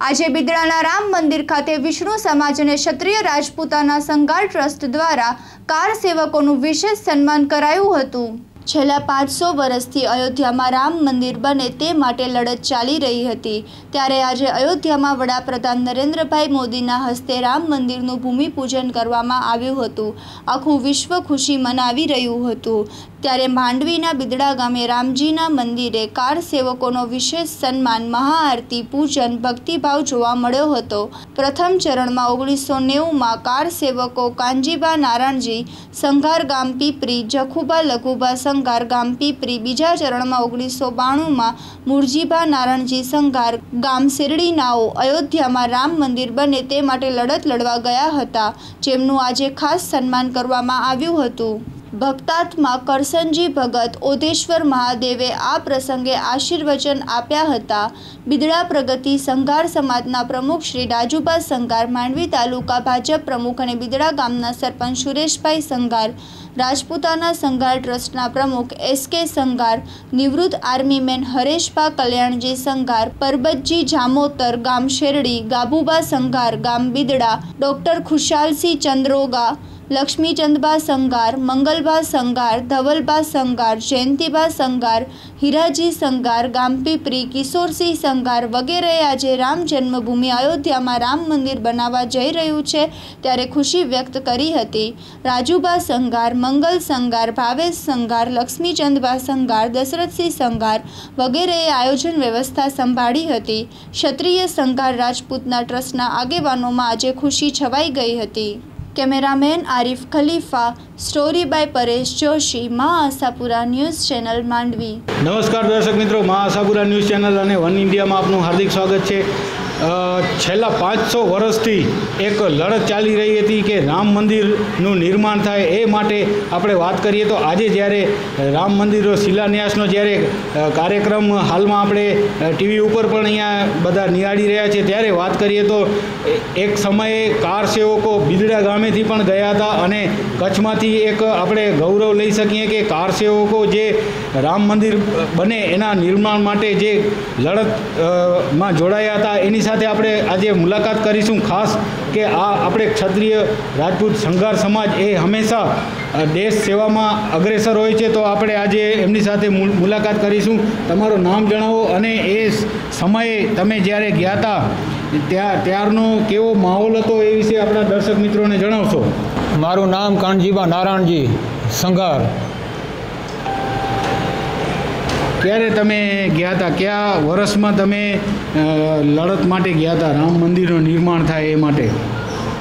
આજે બિદડાના રામ મંદિર ખાતે વિષ્ણુ સમાજ અને ક્ષત્રિય રાજપૂતાના સંઘાર ટ્રસ્ટ દ્વારા કાર સેવકોનું વિશેષ સન્માન કરાયું હતું. છેલ્લા પાંચસો વર્ષથી અયોધ્યામાં રામ મંદિર બને તે માટે લડત ચાલી રહી હતી. ત્યારે આજે અયોધ્યામાં વડાપ્રધાન નરેન્દ્રભાઈ મોદીના હસ્તે રામ મંદિરનું ભૂમિપૂજન કરવામાં આવ્યું હતું. આખું વિશ્વ ખુશી મનાવી રહ્યું હતું. ત્યારે માંડવીના બિદડા ગામે રામજીના મંદિરે કાર સેવકોનો વિશેષ સન્માન, મહાઆરતી, પૂજન, ભક્તિભાવ જોવા મળ્યો હતો. પ્રથમ ચરણમાં ઓગણીસો નેવુંમાં કાર સેવકો કાંજીબા નારાયણજી, સંઘાર ગામ પીપરી જખુબા લઘુબા સંઘાર ગામ પીપરી બીજા ચરણમાં ઓગણીસો બાણુંમાં મુરજીભા નારાયણજી સંઘાર ગામ શિરડીનાઓ અયોધ્યામાં રામ મંદિર બને તે માટે લડત લડવા ગયા હતા, જેમનું આજે ખાસ સન્માન કરવામાં આવ્યું હતું. ભક્તાત્મા કરસનજી ભગત ઓદેશ્વર મહાદેવે આ પ્રસંગે આશીર્વચન આપ્યા હતા. બિદડા પ્રગતિ સંઘાર સમાજના પ્રમુખ શ્રી રાજુભા સંઘાર, માંડવી તાલુકા ભાજપ પ્રમુખ અને બિદડા ગામના સરપંચ સુરેશભાઈ સંઘાર, રાજપૂતાના સંઘાર ટ્રસ્ટના પ્રમુખ એસ કે સંઘાર, નિવૃત્ત આર્મીમેન હરેશભા કલ્યાણજી સંઘાર, પરબતજી જામોતર, ગામ શેરડી ગાભુબા સંઘાર, ગામ બિદડા, ડૉક્ટર ખુશાલસિંહ ચંદ્રોગા લક્ષ્મીચંદબા સંઘાર મંગલબા સંગાર, ધવલબા સંઘાર જયંતિબા સંગાર, હિરાજી સંગાર, ગામપીપરી, કિશોરસિંહ સંઘાર વગેરેએ આજે રામ જન્મભૂમિ અયોધ્યામાં રામ મંદિર બનાવવા જઈ રહ્યું છે ત્યારે ખુશી વ્યક્ત કરી હતી. રાજુબા સંગાર, મંગલ સંગાર, ભાવેશ સંઘાર લક્ષ્મીચંદબા સંગાર, દશરથસિંહ સંઘાર વગેરેએ આયોજન વ્યવસ્થા સંભાળી હતી. ક્ષત્રિય સંઘાર રાજપૂતના ટ્રસ્ટના આગેવાનોમાં આજે ખુશી છવાઈ ગઈ હતી. Cameraman Arif Khalifa story by Paresh Joshi, Maa Ashapura news channel Mandvi. નમસ્કાર દર્શક મિત્રો, મા આશાપુરા ન્યૂઝ ચેનલ અને વન ઇન્ડિયામાં આપનું હાર્દિક સ્વાગત છે. છેલ્લા પાંચસો વર્ષથી એક લડત ચાલી રહી હતી કે રામ મંદિરનું નિર્માણ થાય એ માટે આપણે વાત કરીએ તો આજે જ્યારે રામ મંદિરનો શિલાન્યાસનો જ્યારે કાર્યક્રમ હાલમાં આપણે ટીવી ઉપર પણ અહીંયા બધા નિહાળી રહ્યા છે, ત્યારે વાત કરીએ તો એક સમયે કાર સેવકો બિદડા ગામેથી પણ ગયા હતા અને કચ્છમાંથી એક આપણે ગૌરવ લઈ શકીએ કે કાર સેવકો જે રામ મંદિર બને એના નિર્માણ માટે જે લડતમાં જોડાયા હતા, એની સાથે આપણે આજે મુલાકાત કરીશું ખાસ કે આ આપણે ક્ષત્રિય રાજપૂત સંઘાર સમાજ એ હંમેશા દેશ સેવામાં અગ્રેસર હોય છે. તો આપણે આજે એમની સાથે મુલાકાત કરીશું. તમારું નામ જણાવો અને એ સમયે તમે જ્યારે ગયા હતા ત્યાં, ત્યારનો કેવો માહોલ હતો એ વિશે આપણા દર્શક મિત્રોને જણાવશો. મારું નામ કાનજીબા નારાયણજી, સંઘાર. ક્યારે તમે ગયા હતા? કયા વર્ષમાં તમે લડત માટે ગયા હતા? રામ મંદિરનું નિર્માણ થાય એ માટે.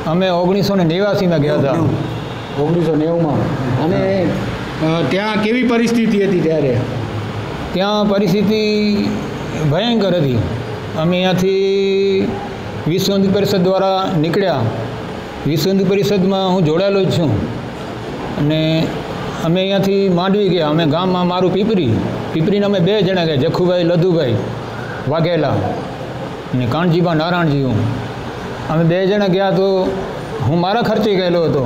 અમે ઓગણીસો ને નેવાસીમાં ગયા હતા. ઓગણીસો નેવુંમાં. અને ત્યાં કેવી પરિસ્થિતિ હતી ત્યારે? ત્યાં પરિસ્થિતિ ભયંકર હતી. અમે અહીંયાથી વિશ્વ હિન્દુ પરિષદ દ્વારા નીકળ્યા. વિશ્વ હિન્દુ પરિષદમાં હું જોડાયેલો જ છું. અને અમે અહીંયાથી માંડવી ગયા. અમે ગામમાં મારું પીપરી. પીપરીને અમે બે જણા ગયા. જખુભાઈ લધુભાઈ વાઘેલા અને કાનજીબા નારાયણજી હું. અમે બે જણા ગયા તો હું મારા ખર્ચે ગયેલો હતો.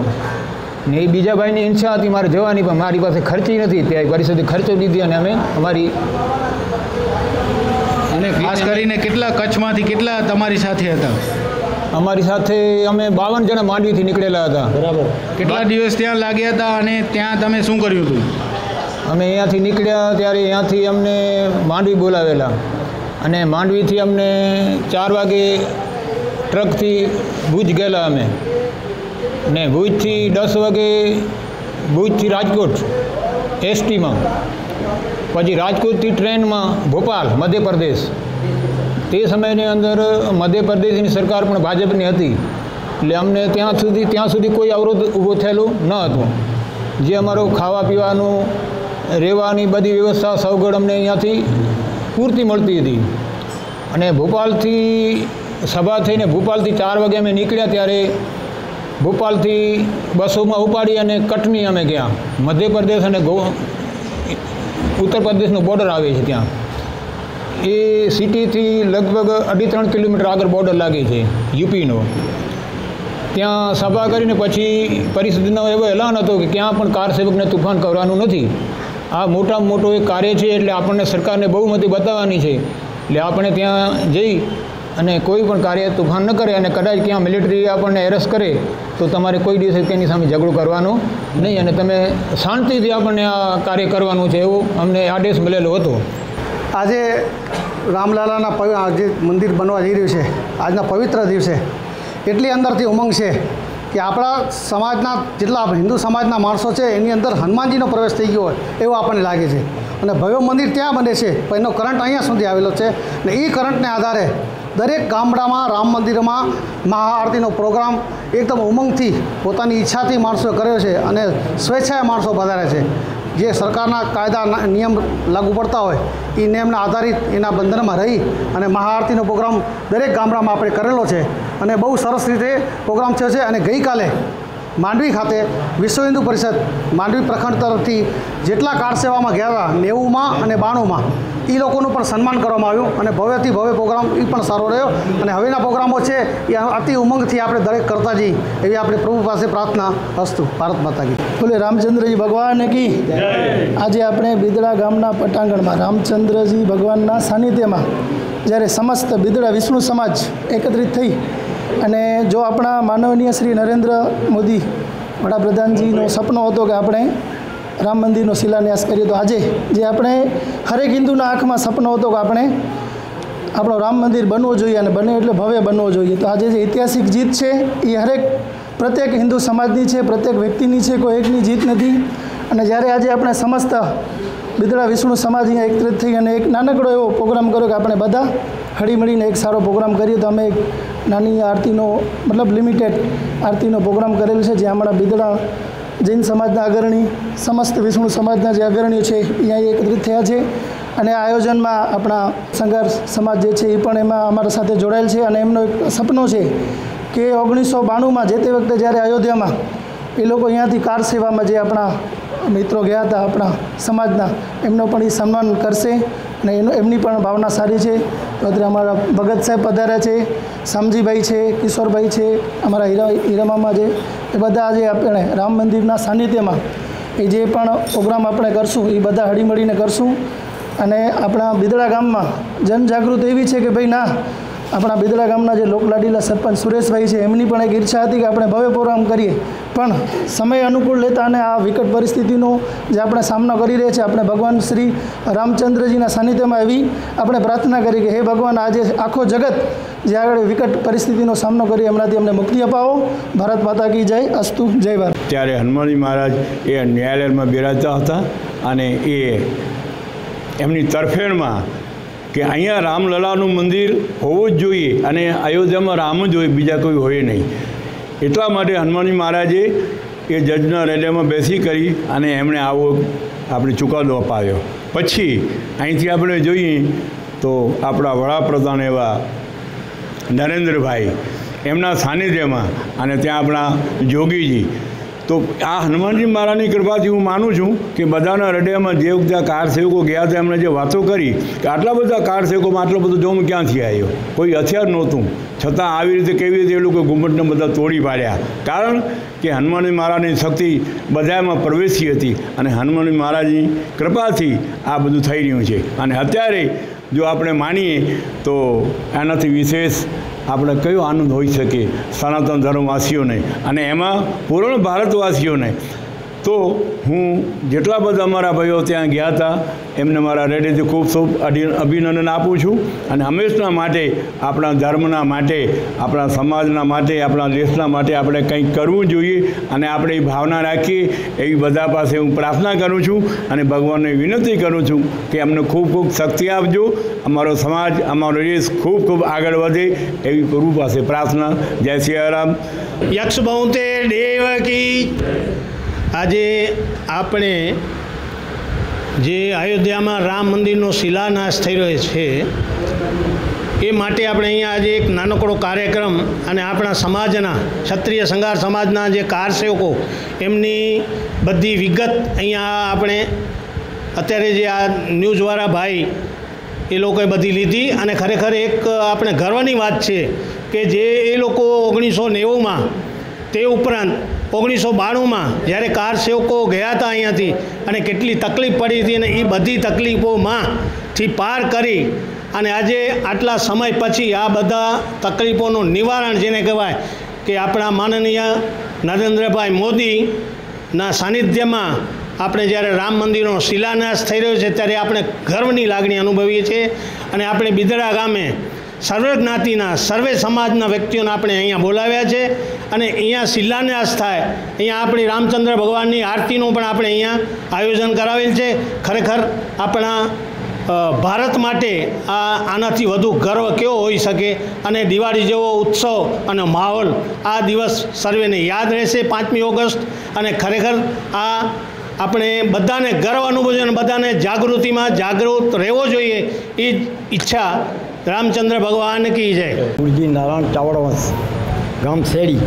ને એ બીજા ભાઈની ઈચ્છા હતી મારે જવાની પણ મારી પાસે ખર્ચી નથી. ત્યાં પરિષદે ખર્ચો લીધી અને અમે અમારી અને ખાસ કરીને કેટલા કચ્છમાંથી કેટલા તમારી સાથે હતા? અમારી સાથે અમે બાવન જણા માંડવીથી નીકળેલા હતા. બરાબર. કેટલા દિવસ ત્યાં લાગ્યા હતા અને ત્યાં તમે શું કર્યું હતું? અમે અહીંયાથી નીકળ્યા ત્યારે અહીંયાથી અમને માંડવી બોલાવેલા. અને માંડવીથી અમને ચાર વાગે ટ્રકથી ભુજ ગયેલા અમે. ને ભુજથી દસ વાગે ભુજથી રાજકોટ એસટીમાં. પછી રાજકોટથી ટ્રેનમાં ભોપાલ મધ્યપ્રદેશ. તે સમયની અંદર મધ્યપ્રદેશની સરકાર પણ ભાજપની હતી. એટલે અમને ત્યાં સુધી ત્યાં સુધી કોઈ અવરોધ ઊભો થયેલો ન હતો. જે અમારું ખાવા પીવાનું, રહેવાની બધી વ્યવસ્થા સવગડ અમને અહીંયાથી પૂરતી મળતી હતી. અને ભોપાલથી સભા થઈને ભોપાલથી ચાર વાગે અમે નીકળ્યા ત્યારે ભોપાલથી બસોમાં ઉપાડી અને કટની અમે ગયા. મધ્યપ્રદેશ અને ગો ઉત્તર પ્રદેશનો બોર્ડર આવે છે ત્યાં. એ સિટીથી લગભગ અઢી ત્રણ કિલોમીટર આગળ બોર્ડર લાગે છે, યુપીનો. ત્યાં સભા કરીને પછી પરિસ્થિતિનો એવો એલાન હતો કે ક્યાં પણ કાર સેવકને તુફાન કરવાનું નથી. આ મોટામાં મોટું એક કાર્ય છે એટલે આપણને સરકારને બહુમતી બતાવવાની છે. એટલે આપણે ત્યાં જઈ અને કોઈ પણ કાર્ય તુફાન ન કરે અને કદાચ ક્યાં મિલિટરી આપણને એરેસ્ટ કરે, તો તમારે કોઈ દિવસે તેની સામે ઝઘડો કરવાનો નહીં. અને તમે શાંતિથી આપણને આ કાર્ય કરવાનું છે એવો અમને આદેશ મળેલો હતો. આજે રામલાલાના જે મંદિર બનવા જઈ રહ્યું છે, આજના પવિત્ર દિવસે, એટલી અંદરથી ઉમંગ છે કે આપણા સમાજના જેટલા હિન્દુ સમાજના માણસો છે, એની અંદર હનુમાનજીનો પ્રવેશ થઈ ગયો હોય, એવું આપણને લાગે છે. અને ભવ્ય મંદિર ત્યાં બને છે, પણ એનો કરંટ અહીંયા સુધી આવેલો છે ને એ કરંટને આધારે દરેક ગામડામાં, રામ મંદિરમાં મહાઆરતીનો પ્રોગ્રામ એકદમ ઉમંગથી પોતાની ઈચ્છાથી માણસોએ કર્યો છે અને સ્વેચ્છાએ માણસો વધારે છે. જે સરકારના કાયદા નિયમ લાગુ પડતા હોય એ નિયમના આધારિત એના બંધનમાં રહી અને મહાઆરતીનો પ્રોગ્રામ દરેક ગામડામાં આપણે કરેલો છે. અને બહુ સરસ રીતે પ્રોગ્રામ થયો છે અને ગઈકાલે માંડવી ખાતે વિશ્વ હિન્દુ પરિષદ માંડવી પ્રખંડ તરફથી જેટલા કાર સેવામાં ગયા હતા નેવુંમાં અને બાણુંમાં એ લોકોનું પણ સન્માન કરવામાં આવ્યું અને ભવ્યથી ભવ્ય પ્રોગ્રામ એ પણ સારો રહ્યો. અને હવેના પ્રોગ્રામો છે એ અતિ ઉમંગથી આપણે દરેક કરતા જઈએ એવી આપણે પ્રભુ પાસે પ્રાર્થના હસ્તુ. ભારત માતા કી બોલે રામચંદ્રજી ભગવાન કી આજે આપણે બિદડા ગામના પટાંગણમાં રામચંદ્રજી ભગવાનના સાનિધ્યમાં જ્યારે સમસ્ત બિદડા વિષ્ણુ સમાજ એકત્રિત થઈ અને જો આપણા માનવનીય શ્રી નરેન્દ્ર મોદી વડાપ્રધાનજીનો સપનો હતો કે આપણે રામ મંદિરનો શિલાન્યાસ કરીએ, તો આજે જે આપણે હરેક હિન્દુના આંખમાં સપનો હતો કે આપણે આપણો રામ મંદિર બનવું જોઈએ અને બને એટલે ભવ્ય બનવું જોઈએ. તો આજે જે ઐતિહાસિક જીત છે, એ હરેક પ્રત્યેક હિન્દુ સમાજની છે, પ્રત્યેક વ્યક્તિની છે, કોઈ એકની જીત નથી. અને જ્યારે આજે આપણે સમસ્ત બિદડા વિષ્ણુ સમાજ અહીંયા એકત્રિત થઈ અને એક નાનકડો એવો પ્રોગ્રામ કર્યો કે આપણે બધા હળીમળીને એક સારો પ્રોગ્રામ કરીએ, તો અમે એક નાની આરતીનો, મતલબ લિમિટેડ આરતીનો પ્રોગ્રામ કરેલ છે, જે હમણાં બિદડા જૈન સમાજના અગ્રણી, સમસ્ત વિષ્ણુ સમાજના જે અગ્રણીઓ છે અહીંયા એકત્રિત થયા છે. અને આયોજનમાં આપણા સંઘર્ષ સમાજ જે છે, એ પણ એમાં અમારા સાથે જોડાયેલ છે. અને એમનો એક સપનો છે કે ઓગણીસો બાણુંમાં જે તે વખતે જ્યારે અયોધ્યામાં એ લોકો અહીંયાથી કાર સેવામાં જે આપણા મિત્રો ગયા હતા, આપણા સમાજના, એમનો પણ એ સન્માન કરશે અને એનો, એમની પણ ભાવના સારી છે. તો અત્યારે અમારા ભગત સાહેબ પધાર્યા છે સમજીભાઈ છે, કિશોરભાઈ છે, અમારા હીરા, હીરામામા છે, એ બધા આજે આપણે રામ મંદિરના સાનિધ્યમાં એ જે પણ પ્રોગ્રામ આપણે કરશું, એ બધા હળીમળીને કરશું. અને આપણા બિદડા ગામમાં જનજાગૃતિ એવી છે કે ભાઈ ના આપણા બિદડા ગામના જે લોકલાડીલા સરપંચ સુરેશભાઈ છે, એમની પણ એક ઈચ્છા હતી કે આપણે ભવ્ય પ્રોગ્રામ કરીએ. પણ સમય અનુકૂળ લેતા અને આ વિકટ પરિસ્થિતિનો જે આપણે સામનો કરી રહ્યા છીએ, આપણે ભગવાન શ્રી રામચંદ્રજીના સાનિધ્યમાં એવી આપણે પ્રાર્થના કરી કે, હે ભગવાન, આજે આખો જગત જે આગળ વિકટ પરિસ્થિતિનો સામનો કરી એમનાથી અમને મુક્તિ અપાવો. ભારત માતા કી જય, અસ્તુ, જય ભારત. ત્યારે હનુમાનજી મહારાજ એ ન્યાયાલયમાં બિરાજતા હતા અને એ એમની તરફેણમાં કે અહીંયા રામલલાનું મંદિર હોવું જ જોઈએ અને અયોધ્યામાં રામ જ હોય, બીજા કોઈ હોય નહીં. એટલા માટે હનુમાનજી મહારાજે એ જજના રેડિયામાં બેસી કરી અને એમણે આવો આપણે ચુકાદો અપાવ્યો પછી અહીંથી આપણે જોઈએ તો આપણા વડાપ્રધાન એવા નરેન્દ્રભાઈ એમના સાનિધ્યમાં અને ત્યાં આપણા જોગીજી તો આ હનુમાનજી મહારાજની કૃપાથી હું માનું છું કે બધાના હૃદયમાં જે વખતે કાર સેવકો ગયા હતા, એમણે જે વાતો કરી કે આટલા બધા કાર સેવકોમાં આટલો બધો જોમ ક્યાંથી આવ્યો? કોઈ હથિયાર નહોતું. છતાં આવી રીતે કેવી રીતે એ લોકો ઘુમટને બધા તોડી પાડ્યા. કારણ કે હનુમાનજી મહારાજની શક્તિ બધામાં પ્રવેશી હતી અને હનુમાનજી મહારાજની કૃપાથી આ બધું થઈ રહ્યું છે. અને અત્યારે જો આપણે માનીએ, તો એનાથી વિશેષ આપણે કયો આનંદ હોઈ શકે? સનાતન ધર્મવાસીઓને. અને એમાં પૂર્ણ ભારતવાસીઓને. તો હું જેટલા બધા અમારા ભાઈઓ ત્યાં ગયા હતા, એમને મારા રેડીથી ખૂબ ખૂબ અભિનંદન આપું છું. અને હંમેશના માટે, આપણા ધર્મના માટે, આપણા સમાજના માટે, આપણા દેશના માટે આપણે કંઈક કરવું જોઈએ અને આપણે એ ભાવના રાખીએ, એવી બધા પાસે હું પ્રાર્થના કરું છું અને ભગવાનને વિનંતી કરું છું કે અમને ખૂબ ખૂબ શક્તિ આપજો. અમારો સમાજ, અમારો દેશ ખૂબ ખૂબ આગળ વધે એવી પ્રભુ પાસે પ્રાર્થના. જય શ્રી રામ યક્ષ બહુતે દેવ આજે આપણે જે અયોધ્યામાં રામ મંદિરનો શિલાન્યાસ થઈ રહ્યો છે, એ માટે આપણે અહીંયા આજે એક નાનકડો કાર્યક્રમ અને આપણા સમાજના, ક્ષત્રિય સંઘાર સમાજના જે કારસેવકો, એમની બધી વિગત અહીંયા આપણે અત્યારે જે આ ન્યૂઝવાળા ભાઈ, એ લોકોએ બધી લીધી અને ખરેખર એક આપણે ગર્વની વાત છે કે જે એ લોકો ઓગણીસો નેવુંમાં તે ઉપરાંત ઓગણીસો બાણુંમાં જ્યારે કાર સેવકો ગયા હતા અહીંયાથી અને કેટલી તકલીફ પડી હતી અને એ બધી તકલીફોમાંથી પાર કરી અને આજે આટલા સમય પછી આ બધા તકલીફોનું નિવારણ જેને કહેવાય કે આપણા માનનીય નરેન્દ્રભાઈ મોદીના સાનિધ્યમાં આપણે જ્યારે રામ મંદિરનો શિલાન્યાસ થઈ રહ્યો છે ત્યારે આપણે ગર્વની લાગણી અનુભવીએ છીએ અને આપણે બિદડા ગામે સર્વે જ્ઞાતિના સર્વે સમાજના વ્યક્તિઓને આપણે અહીંયા બોલાવ્યા છે અને અહીંયા શિલાન્યાસ થાય. અહીંયા આપણી રામચંદ્ર ભગવાનની આરતીનું પણ આપણે અહીંયા આયોજન કરાવેલ છે. ખરેખર આપણા ભારત માટે આ આનાથી વધુ ગર્વ કેવો હોઈ શકે? અને દિવાળી જેવો ઉત્સવ અને માહોલ આ દિવસ સર્વેને યાદ રહેશે પાંચમી ઓગસ્ટ. અને ખરેખર આ આપણે બધાને ગર્વ અનુભવે અને બધાને જાગૃતિમાં જાગૃત રહેવો જોઈએ. એ ઈચ્છા રામચંદ્ર ભગવાન કી જય. ગુરુજી નારાયણ ચાવડવંશ ગામ શેરી.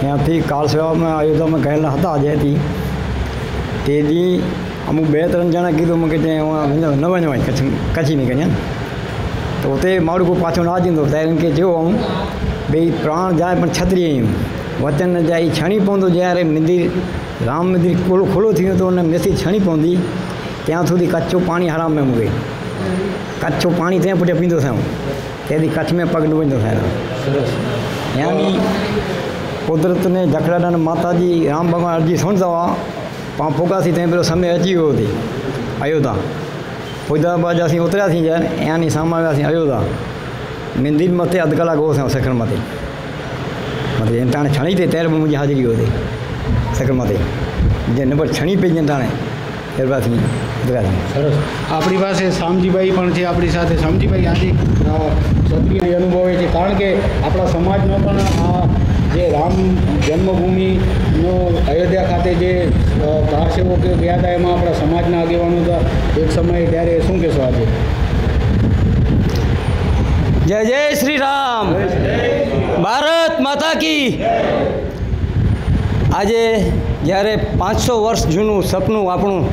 ત્યાંથી કાર સેવામાં અયોધ્યામાં ગયેલા હતા જેથી તેથી અમુક બે ત્રણ જણા કીધું મને કે ત્યાં નવા નવા કચ્છ, કચ્છી નીકળ્યા ને તો તે મારું કોઈ પાછું ના જીંદો ત્યારે એમ કે જેવો હું બે પ્રાણ જાય પણ છત્રી અહીં વચન જાય છણી પહોંચો જ્યારે મંદિર, રામ મંદિર ખોલું ખુલ્લું થયું હતું અને મેથી છણી પહોંચી ત્યાં સુધી કચ્છું પાણી હરામ મેં મૂકે કચ્છું પાણી ત્યાં પૂછે પીંદો થયો તેથી કચ્છ મેં પગ ડૂબંદો થયેલો ત્યાંની કુદરતને જખડાના માતાજી, રામ ભગવાન અરજી સુણતા પા ફોકાથી ત્યાં પેલો સમય અચી ગયો હતી. અયોધ્યા. ફૈદાબાદ ਅਸੀਂ ઉતર્યા થી જાય એની સામે આવ્યા છીએ અયોધ્યા. મંદિર મથે અધ કલાક ગયો થયો સખરમાંથી मथे એમ તાણે છણી તે ત્યારે मुंहिंजी હાજરી હતી. સખરમાંથી જે નંબર છણી પે જન તાણે. ત્યારબાદથી ઉતર્યા છીએ સરસ. આપણી પાસે શામજીભાઈ પણ છે આપણી સાથે. શામજીભાઈ આજે અ, ક્ષત્રિય અનુભવે છે. કારણ કે આપણા સમાજનો પણ આ જે રામ જન્મભૂમિનો અયોધ્યા ખાતે જે અ, કે ગયા હતા એમાં આપણા સમાજના આગેવાનો હતા. એક સમયે ત્યારે શું કહેશો આજે? જય જય શ્રી રામ. ભારત માતા કી. આજે જ્યારે પાંચસો વર્ષ જૂનું સપનું આપણું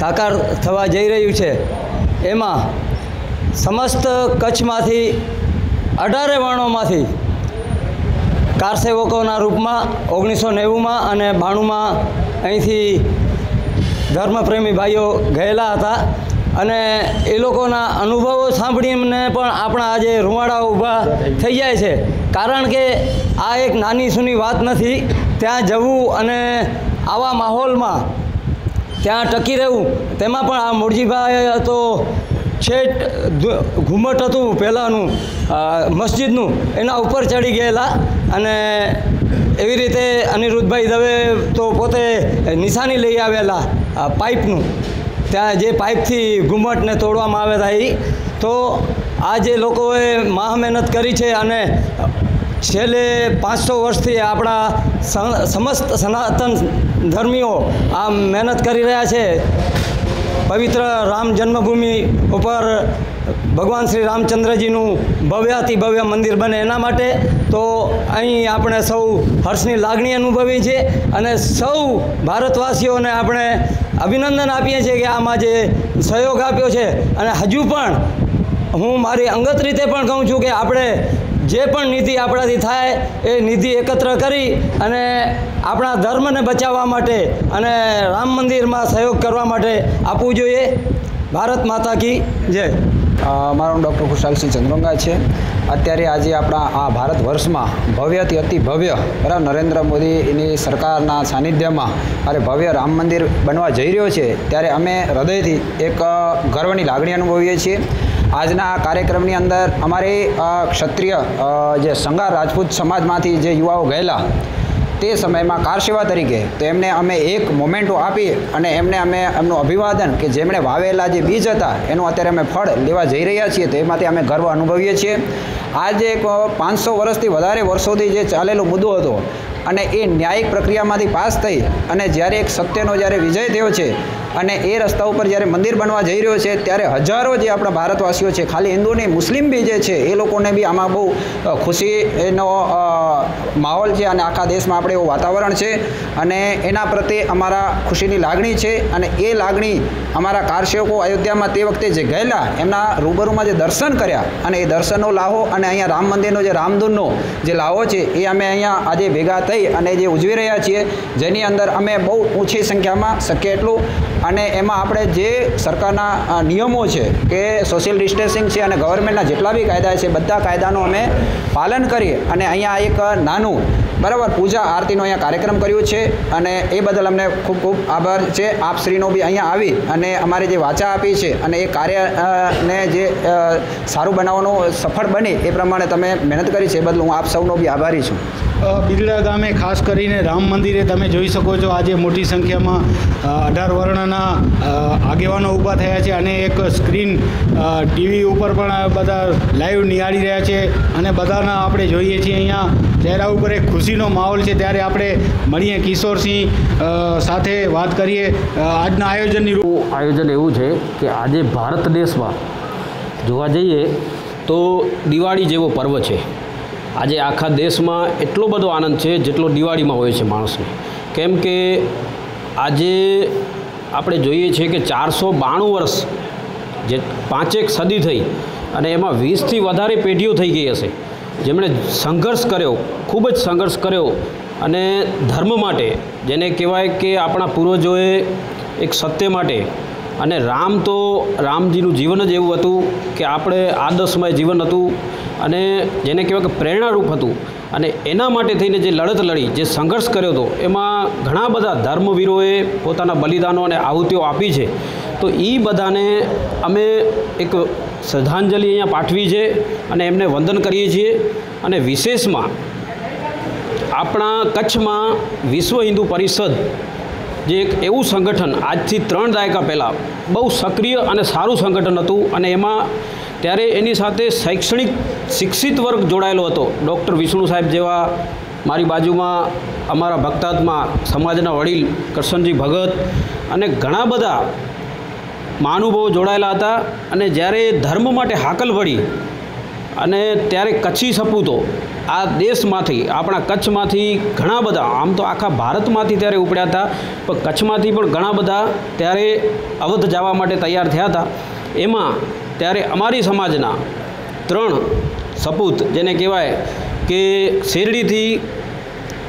સાકાર થવા જઈ રહ્યું છે, એમાં સમસ્ત કચ્છમાંથી અઢારે વર્ણોમાંથી કારસેવકોના રૂપમાં ઓગણીસો નેવુંમાં અને બાણુંમાં અહીંથી ધર્મપ્રેમી ભાઈઓ ગયેલા હતા અને એ લોકોના અનુભવો સાંભળીને પણ આપણા આજે રૂવાડા ઊભા થઈ જાય છે. કારણ કે આ એક નાની સૂની વાત નથી, ત્યાં જવું અને આવા માહોલમાં ત્યાં ટકી રહેવું. તેમાં પણ આ મૂળજીભાઈ તો છેટ ઘુમટ હતું પહેલાંનું મસ્જિદનું. એના ઉપર ચડી ગયેલા અને એવી રીતે અનિરુદ્ધભાઈ દવે તો પોતે નિશાની લઈ આવેલા પાઇપનું. ત્યાં જે પાઇપથી ઘુમ્મટને તોડવામાં આવ્યા હતા એ તો આ જે લોકોએ મહા મહેનત કરી છે અને છેલ્લે પાંચસો વર્ષથી આપણા સમસ્ત સનાતન ધર્મીઓ આ મહેનત કરી રહ્યા છે. પવિત્ર રામ જન્મભૂમિ ઉપર ભગવાન શ્રી રામચંદ્રજીનું ભવ્યાથી ભવ્ય મંદિર બને એના માટે તો અહીં આપણે સૌ હર્ષની લાગણી અનુભવી છે અને સૌ ભારતવાસીઓને આપણે અભિનંદન આપીએ છીએ કે આમાં જે સહયોગ આપ્યો છે. અને હજુ પણ હું મારી અંગત રીતે પણ કહું છું કે આપણે જે પણ નિધિ આપણાથી થાય એ નિધિ એકત્ર કરી અને આપણા ધર્મને બચાવવા માટે અને રામ મંદિરમાં સહયોગ કરવા માટે આપવું જોઈએ. ભારત માતા કી જય. મારું ડૉક્ટર ખુશાલસિંહ ચંદ્રંગા છે. અત્યારે આજે આપણા આ ભારત વર્ષમાં ભવ્યથી અતિ ભવ્ય બરાબર નરેન્દ્ર મોદીની સરકારના સાનિધ્યમાં અરે ભવ્ય રામ મંદિર બનવા જઈ રહ્યો છે. ત્યારે અમે હૃદયથી એક ગર્વની લાગણી અનુભવીએ છીએ. આજના કાર્યક્રમની અંદર અમારે ક્ષત્રિય જે સંગાર રાજપૂત સમાજમાંથી જે યુવાઓ ગયેલા, તે સમયમાં કાર સેવા તરીકે તો એમને અમે એક મોમેન્ટો આપી અને એમને અમે એમનું અભિવાદન કે જેમણે વાવેલા જે બીજ હતા, એનું અત્યારે અમે ફળ લેવા જઈ રહ્યા છીએ, તો એમાંથી અમે ગર્વ અનુભવીએ છીએ. આ જે એક પાંચસો વર્ષથી વધારે વર્ષોથી જે ચાલેલો મુદ્દો હતો અને એ ન્યાયિક પ્રક્રિયામાંથી પાસ થઈ અને જ્યારે એક સત્યનો જ્યારે વિજય થયો છે અને એ રસ્તા ઉપર જ્યારે મંદિર બનવા જઈ રહ્યો છે, ત્યારે હજારો જે આપણા ભારતવાસીઓ છે, ખાલી હિન્દુ નહીં મુસ્લિમ બી જે છે, એ લોકોને બી આમાં બહુ ખુશીનો માહોલ છે અને આખા દેશમાં આપણે એવું વાતાવરણ છે અને એના પ્રત્યે અમારા ખુશીની લાગણી છે અને એ લાગણી અમારા કારસેવકો અયોધ્યામાં તે વખતે જે ગયેલા, એમના રૂબરૂમાં જે દર્શન કર્યા અને એ દર્શનનો લાહો અને અહીંયા રામ મંદિરનો જે રામધૂનનો જે લાહો છે, એ અમે અહીંયા આજે ભેગા થઈ અને જે ઉજવી રહ્યા છીએ, જેની અંદર અમે બહુ ઓછી સંખ્યામાં શક્ય એટલું અને એમાં આપણે જે સરકારના નિયમો છે કે સોશિયલ ડિસ્ટન્સિંગ છે અને ગવર્મેન્ટના જેટલા બી કાયદા છે, બધા કાયદાનું અમે પાલન કરી અને અહીંયા એક નાનું, બરાબર, પૂજા આરતીનો અહીંયા કાર્યક્રમ કર્યો છે અને એ બદલ અમને ખૂબ ખૂબ આભાર છે. આપ શ્રીનો બી અહીંયા આવી અને અમારી જે વાચા આપી છે અને એ કાર્ય ને જે સારું બનાવવાનું સફળ બને એ પ્રમાણે તમે મહેનત કરી છે, એ બદલ હું આપ સૌનો બી આભારી છું. અ, બિદડા ગામે ખાસ કરીને રામ મંદિરે તમે જોઈ શકો છો આજે મોટી સંખ્યામાં અઢાર વર્ણના આગેવાનો ઊભા થયા છે અને એક સ્ક્રીન ટીવી ઉપર પણ બધા લાઈવ નિહાળી રહ્યા છે અને બધાના આપણે જોઈએ છીએ અહીંયા ચહેરા ઉપર એક ખુશીનો માહોલ છે. ત્યારે આપણે મળીએ કિશોરસિંહ સાથે વાત કરીએ. આજના આયોજનની આયોજન એવું છે કે આજે ભારત દેશમાં જોવા જઈએ તો દિવાળી જેવો પર્વ છે. આજે આખા દેશમાં એટલો બધો આનંદ છે જેટલો દિવાળીમાં હોય છે માણસને. કેમ કે આજે આપણે જોઈએ છીએ કે ચારસો બાણું વર્ષ જે પાંચેક સદી થઈ અને એમાં વીસથી વધારે પેઢીઓ થઈ ગઈ હશે. જેમણે સંઘર્ષ કર્યો, ખૂબ જ સંઘર્ષ કર્યો અને ધર્મ માટે, જેને કહેવાય કે આપણા પૂર્વજોએ એક સત્ય માટે અને રામ તો રામજીનું જીવન જ એવું હતું કે આપણે આદર્શમય જીવન હતું અને જેને કહેવાય કે પ્રેરણારૂપ હતું. અને એના માટે થઈને જે લડત લડી, જે સંઘર્ષ કર્યો હતો, એમાં ઘણા બધા ધર્મવીરોએ પોતાના બલિદાનો અને આહુતિઓ આપી છે. તો એ બધાને અમે એક શ્રદ્ધાંજલિ અહીંયા પાઠવી છે અને એમને વંદન કરીએ છીએ. અને વિશેષમાં આપણા કચ્છમાં વિશ્વ હિન્દુ પરિષદ જે એક એવું સંગઠન આજથી ત્રણ દાયકા પહેલાં બહુ સક્રિય અને સારું સંગઠન હતું અને એમાં ત્યારે એની સાથે શૈક્ષણિક શિક્ષિત વર્ગ જોડાયેલો હતો. ડૉક્ટર વિષ્ણુ સાહેબ જેવા મારી બાજુમાં, અમારા ભક્તાત્મા સમાજના વડીલ કરશનજી ભગત અને ઘણા બધા મહાનુભાવો જોડાયેલા હતા અને જ્યારે ધર્મ માટે હાકલ પડી અને ત્યારે કચ્છી સપૂતો, આ દેશમાંથી, આપણા કચ્છમાંથી ઘણા બધા, આમ તો આખા ભારતમાંથી ત્યારે ઉપડ્યા હતા, પણ કચ્છમાંથી પણ ઘણા બધા ત્યારે અવધ જવા માટે તૈયાર થયા હતા. એમાં ત્યારે અમારી સમાજના ત્રણ સપૂત, જેને કહેવાય કે શેરડીથી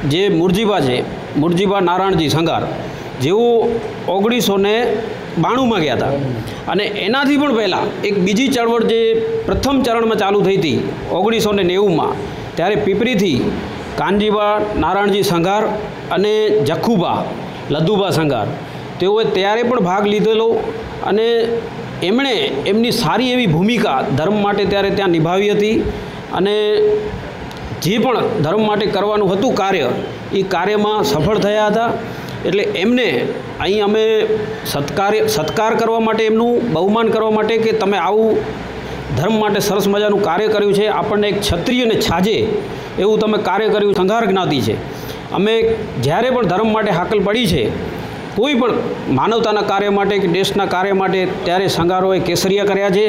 જે મુરજીબા છે મુરજીબા નારાયણજી સંગાર જેઓ ઓગણીસો ને બાણુંમાં ગયા હતા. અને એનાથી પણ પહેલાં એક બીજી ચળવળ જે પ્રથમ ચરણમાં ચાલુ થઈ હતી, ઓગણીસો ને નેવુંમાં, ત્યારે પીપરીથી કાનજીબા, નારાયણજી સંઘાર અને જખુબા લદુબા સંઘાર, તેઓએ ત્યારે પણ ભાગ લીધેલો અને એમણે એમની સારી એવી ભૂમિકા ધર્મ માટે ત્યારે ત્યાં નિભાવી હતી અને જે પણ ધર્મ માટે કરવાનું હતું કાર્ય, એ કાર્યમાં સફળ થયા હતા. એટલે એમને અહીં અમે સત્કાર સત્કાર કરવા માટે એમનું બહુમાન કરવા માટે કે તમે આવું ધર્મ માટે સરસ મજાનું કાર્ય કર્યું છે, આપણને એક ક્ષત્રિયને છાજે એવું તમે કાર્ય કર્યું, સંઘાર જ્ઞાતિ છે. અમે જ્યારે પણ ધર્મ માટે હાકલ પડી છે, કોઈ પણ માનવતાના કાર્ય માટે કે દેશના કાર્ય માટે ત્યારે સંઘારોએ કેસરિયા કર્યા છે.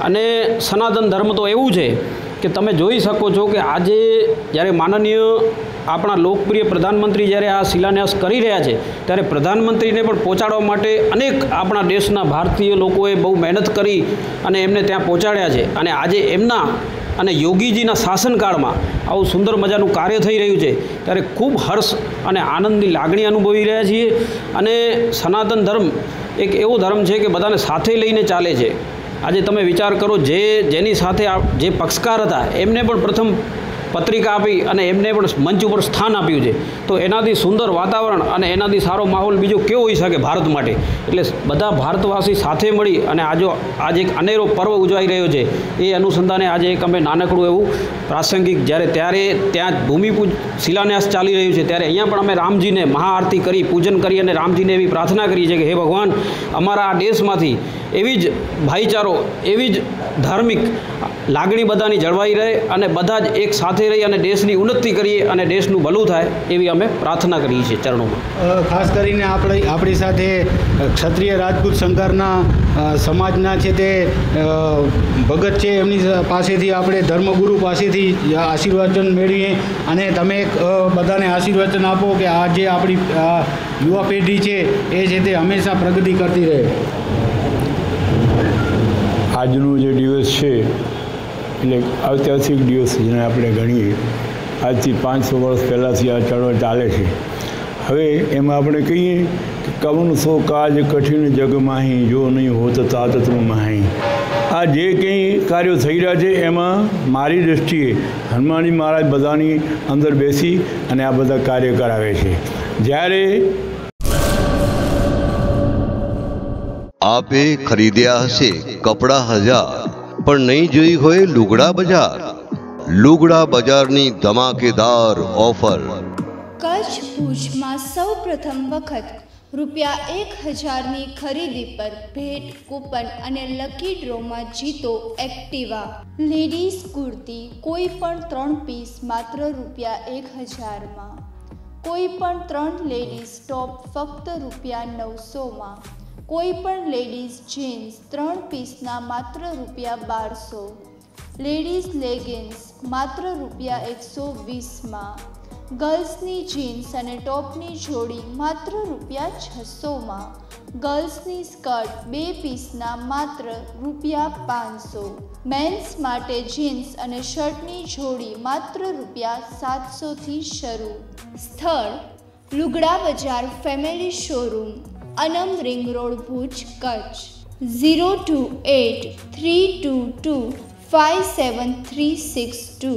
અને સનાતન ધર્મ તો એવું છે કે તમે જોઈ શકો છો કે આજે જ્યારે માનનીય આપણા લોકપ્રિય પ્રધાનમંત્રી જ્યારે આ શિલાન્યાસ કરી રહ્યા છે, ત્યારે પ્રધાનમંત્રીને પણ પહોંચાડવા માટે અનેક આપણા દેશના ભારતીય લોકોએ બહુ મહેનત કરી અને એમને ત્યાં પહોંચાડ્યા છે. અને આજે એમના અને યોગીજીના શાસનકાળમાં આવું સુંદર મજાનું કાર્ય થઈ રહ્યું છે, ત્યારે ખૂબ હર્ષ અને આનંદની લાગણી અનુભવી રહ્યા છીએ. અને સનાતન ધર્મ એક એવો ધર્મ છે કે બધાને સાથે લઈને ચાલે છે. આજે તમે વિચાર કરો જે જેની સાથે જે પક્ષકાર હતા એમને પણ પ્રથમ પત્રિકા આપી અને એમને પણ મંચ ઉપર સ્થાન આપ્યું છે. તો એનાથી સુંદર વાતાવરણ અને એનાથી સારો માહોલ બીજો કેવો હોઈ શકે ભારત માટે? એટલે બધા ભારતવાસી સાથે મળી અને આજો આજે એક અનેરો પર્વ ઉજવાઈ રહ્યો છે, એ અનુસંધાને આજે એક અમે નાનકડું એવું પ્રાસંગિક જ્યારે ત્યારે ત્યાં ભૂમિપૂજ શિલાન્યાસ ચાલી રહ્યું છે, ત્યારે અહીંયા પણ અમે રામજીને મહાઆરતી કરી, પૂજન કરી અને રામજીને એવી પ્રાર્થના કરી છે કે હે ભગવાન, અમારા આ દેશમાંથી એવી જ ભાઈચારો, એવી જ ધાર્મિક લાગણી બધાની જળવાઈ રહે અને બધા જ એક સાથે રહી અને દેશની ઉન્નતિ કરીએ અને દેશનું ભલું થાય એવી અમે પ્રાર્થના કરીએ છીએ ચરણોમાં. ખાસ કરીને આપણે આપણી સાથે ક્ષત્રિય રાજપૂત સંઘારના સમાજના છે તે ભગત છે એમની પાસેથી આપણે ધર્મગુરુ પાસેથી આશીર્વાદન મેળવીએ અને તમે એક, બધાને આશીર્વાદન આપો કે આ જે આપણી યુવા પેઢી છે એ છે તે હંમેશા પ્રગતિ કરતી રહે. આજનો જે દિવસ છે એટલે ઐતિહાસિક દિવસ જેને આપણે ગણીએ. આજથી પાંચસો વર્ષ પહેલાંથી આ ચળવળ ચાલે છે. હવે એમાં આપણે કહીએ કે કવન સો કાજ કઠિન જગ માહી, જો નહીં હોત તાત તું માહી. આ જે કંઈ કાર્યો થઈ રહ્યા છે, એમાં મારી દૃષ્ટિએ હનુમાનજી મહારાજ બધાની અંદર બેસી અને આ બધા કાર્ય કરાવે છે. જ્યારે આપે ખરીદ્યા હશે કપડાં હજાર પણ નહીં જોઈ હોય લુગડા બજાર. લુગડા બજારની ધમાકેદાર ઓફર. કચ્છ ભુજમાં સૌ પ્રથમ વખત રૂપિયા એક હજારની ખરીદી પર ભેટ, કૂપન અને લકી ડ્રોમાં જીતો એક્ટિવા. લેડીઝ કુર્તી કોઈ પણ ત્રણ પીસ માત્ર રૂપિયા એક હજારમાં. કોઈ પણ ત્રણ લેડીઝ ટોપ ફક્ત રૂપિયા નવસોમાં. કોઈ પણ લેડીઝ જીન્સ ત્રણ પીસના માત્ર રૂપિયા બારસો. લેડીઝ લેગિન્સ માત્ર રૂપિયા એકસો વીસમાં. ગર્લ્સની જીન્સ અને ટોપની જોડી માત્ર રૂપિયા છસોમાં. ગર્લ્સની સ્કર્ટ બે પીસના માત્ર રૂપિયા પાંચસો. મેન્સ માટે જીન્સ અને શર્ટની જોડી માત્ર રૂપિયા સાતસોથી શરૂ. સ્થળ લુગડા બજાર family showroom. Anam ring road Bhuj, Kutch. Zero two eight three two two five seven three six two.